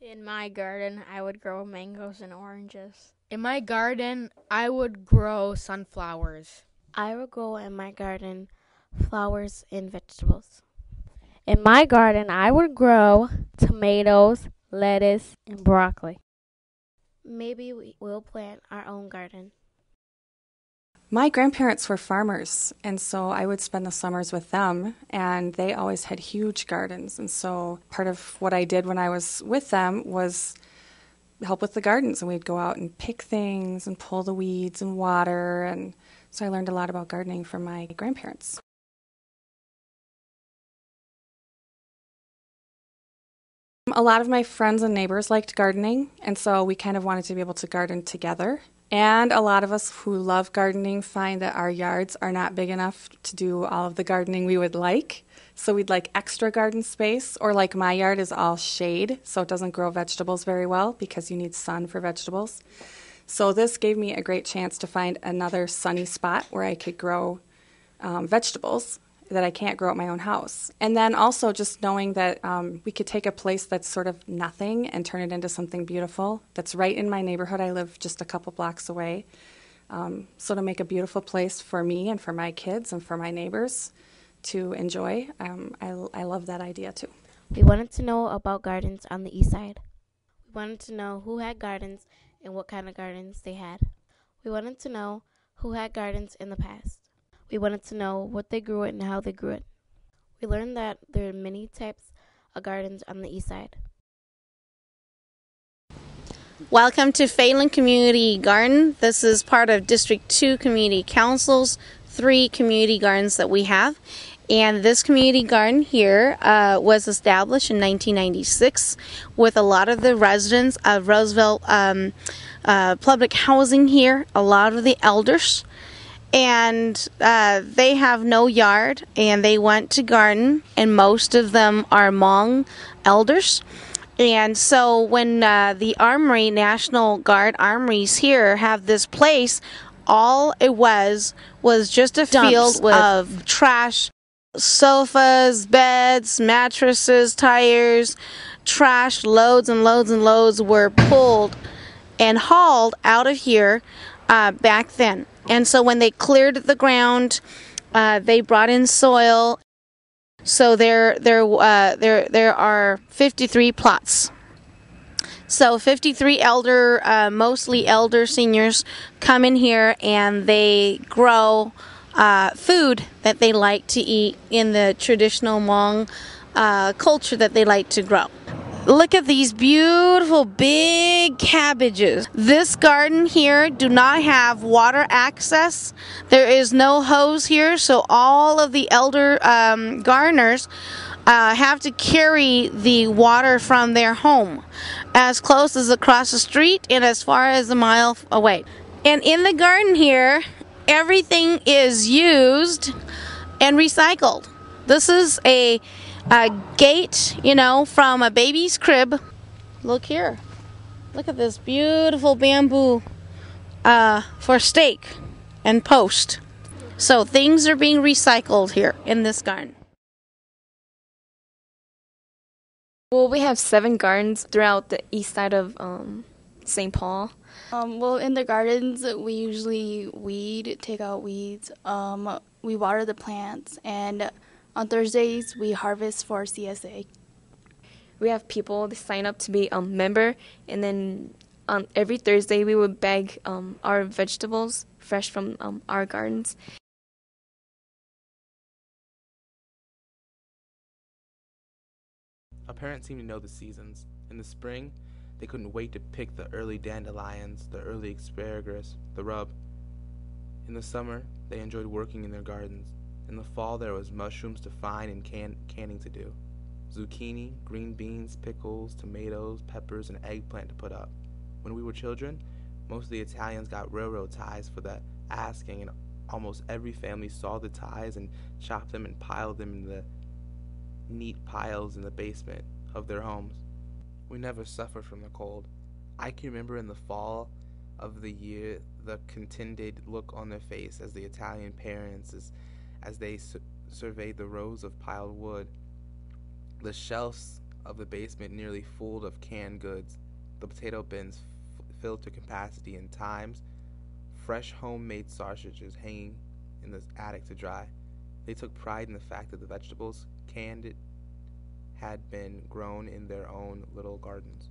In my garden, I would grow mangoes and oranges. In my garden, I would grow sunflowers. I would grow in my garden flowers and vegetables. In my garden, I would grow tomatoes, lettuce, and broccoli. Maybe we will plant our own garden. My grandparents were farmers, and so I would spend the summers with them, and they always had huge gardens. And so part of what I did when I was with them was help with the gardens, and we'd go out and pick things and pull the weeds and water. And so I learned a lot about gardening from my grandparents. A lot of my friends and neighbors liked gardening, and so we kind of wanted to be able to garden together. And a lot of us who love gardening find that our yards are not big enough to do all of the gardening we would like. So we'd like extra garden space, or like my yard is all shade, so it doesn't grow vegetables very well because you need sun for vegetables. So this gave me a great chance to find another sunny spot where I could grow um, vegetables that I can't grow at my own house. And then also just knowing that um, we could take a place that's sort of nothing and turn it into something beautiful that's right in my neighborhood. I live just a couple blocks away. Um, so to make a beautiful place for me and for my kids and for my neighbors to enjoy, um, I, I love that idea too. We wanted to know about gardens on the east side. We wanted to know who had gardens and what kind of gardens they had. We wanted to know who had gardens in the past. We wanted to know what they grew and how they grew it. We learned that there are many types of gardens on the east side. Welcome to Phalen Community Garden. This is part of District 2 Community Council's three community gardens that we have. And this community garden here uh, was established in 1996 with a lot of the residents of Roosevelt um, uh, public housing here, a lot of the elders and uh, they have no yard and they want to garden and most of them are Hmong elders. And so when uh, the armory national guard armories here have this place all it was was just a field of trash sofas beds mattresses tires trash loads and loads and loads were pulled and hauled out of here uh, back then and so when they cleared the ground, uh, they brought in soil. So there, there, uh, there, there are 53 plots. So 53 elder, uh, mostly elder seniors, come in here and they grow uh, food that they like to eat in the traditional Hmong uh, culture that they like to grow. Look at these beautiful big cabbages. This garden here do not have water access. There is no hose here, so all of the elder um, gardeners uh, have to carry the water from their home as close as across the street and as far as a mile away. And in the garden here, everything is used and recycled. This is a a gate, you know, from a baby's crib. Look here. Look at this beautiful bamboo uh, for stake and post. So things are being recycled here in this garden. Well, we have seven gardens throughout the east side of um, St. Paul. Um, well, in the gardens, we usually weed, take out weeds. Um, we water the plants, and on Thursdays, we harvest for CSA. We have people to sign up to be a member, and then um, every Thursday we would bag um, our vegetables fresh from um, our gardens. Our parents seem to know the seasons. In the spring, they couldn't wait to pick the early dandelions, the early asparagus, the rub. In the summer, they enjoyed working in their gardens. In the fall, there was mushrooms to find and can- canning to do. Zucchini, green beans, pickles, tomatoes, peppers, and eggplant to put up. When we were children, most of the Italians got railroad ties for the asking, and almost every family saw the ties and chopped them and piled them in the neat piles in the basement of their homes. We never suffered from the cold. I can remember in the fall of the year the contented look on their face as the Italian parents as they su- surveyed the rows of piled wood. The shelves of the basement nearly full of canned goods, the potato bins f- filled to capacity, and times fresh homemade sausages hanging in the attic to dry. They took pride in the fact that the vegetables canned had been grown in their own little gardens.